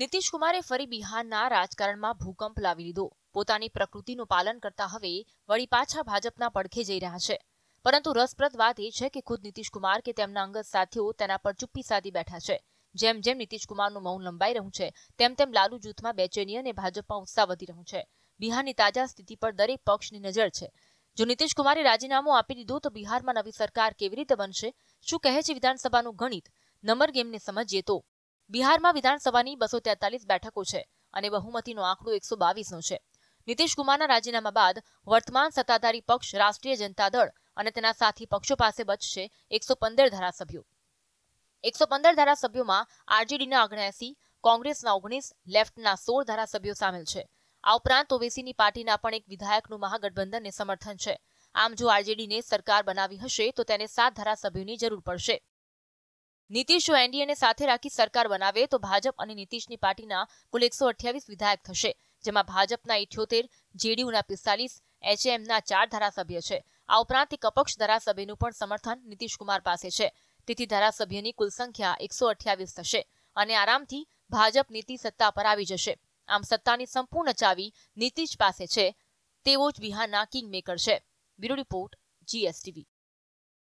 નીતિશ કુમારે ફરી બિહારના રાજકારણમાં ભૂકંપ લાવી લીધો. પોતાની પ્રકૃતિનું પાલન કરતા હવે વળી પાછા ભાજપના પડખે જઈ રહ્યા છે. પરંતુ રસપ્રદ વાત એ છે કે ખુદ નીતિશ કુમાર કે તેમના અંગત સાથીઓ તેના પર ચુપ્પી સાધી બેઠા છે. જેમ જેમ નીતિશ કુમારનું મૌન લંબાઈ રહ્યું છે, તેમ તેમ લાલુ જૂથમાં બેચેની અને ભાજપમાં ઉત્સાહ વધી રહ્યું છે. બિહારની તાજા સ્થિતિ પર દરેક પક્ષની નજર છે. જો નીતિશ કુમારે રાજીનામું આપી દીધું તો બિહારમાં નવી સરકાર કેવી રીતે બનશે? શું કહે છે વિધાનસભાનું ગણિત? નંબર ગેમને સમજીએ તો બિહારમાં વિધાનસભાની બસો તેતાલીસ બેઠકો છે અને બહુમતીનો આંકડો એકસો બાવીસનો છે. નીતિશ કુમારના રાજીનામા બાદ વર્તમાન સત્તાધારી પક્ષ રાષ્ટ્રીય જનતા દળ અને તેના સાથી પક્ષો પાસે બચશે એકસો પંદર ધારાસભ્યો. એકસો પંદર ધારાસભ્યોમાં આરજેડીના ઓગણસી, કોંગ્રેસના ઓગણીસ, લેફ્ટના સોળ ધારાસભ્યો સામેલ છે. આ ઉપરાંત ઓવેસીની પાર્ટીના પણ એક વિધાયકનું મહાગઠબંધનને સમર્થન છે. આમ જો આરજેડીને સરકાર બનાવી હશે તો તેને સાત ધારાસભ્યોની જરૂર પડશે. નીતિશ જો એનડીએને સાથે રાખી સરકાર બનાવે તો ભાજપ અને નીતિશની પાર્ટીના કુલ એકસો અઠ્યાવીસ વિધાયક થશે, જેમાં ભાજપના ઇઠ્યોતેર, જેડીયુના પિસ્તાલીસ એચએમના ચાર ધારાસભ્ય છે. આ ઉપરાંત એક અપક્ષ ધારાસભ્યનું પણ સમર્થન નીતિશકુમાર પાસે છે. તેથી ધારાસભ્યની કુલ સંખ્યા એકસો અઠ્યાવીસ થશે અને આરામથી ભાજપ નીતિ સત્તા પર આવી જશે. આમ સત્તાની સંપૂર્ણ ચાવી નીતિશ પાસે છે, તેવો જ બિહારના કિંગમેકર છે. Bureau report, GSTV.